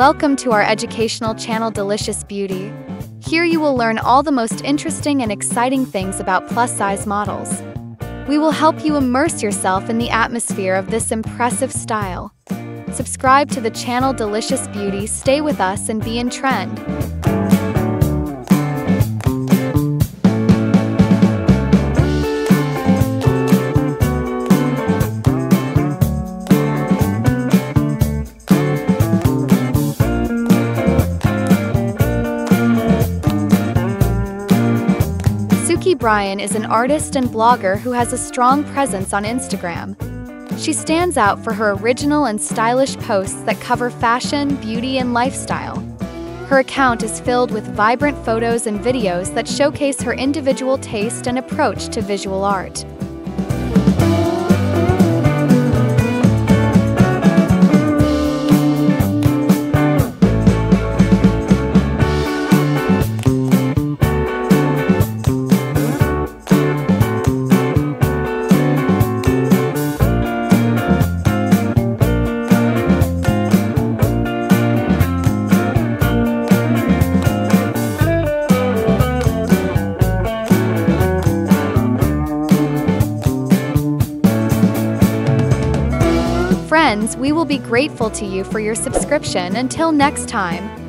Welcome to our educational channel Delicious Beauty. Here you will learn all the most interesting and exciting things about plus-size models. We will help you immerse yourself in the atmosphere of this impressive style. Subscribe to the channel Delicious Beauty, stay with us and be in trend. Suki Bryan is an artist and blogger who has a strong presence on Instagram. She stands out for her original and stylish posts that cover fashion, beauty, and lifestyle. Her account is filled with vibrant photos and videos that showcase her individual taste and approach to visual art. Friends, we will be grateful to you for your subscription. Until next time.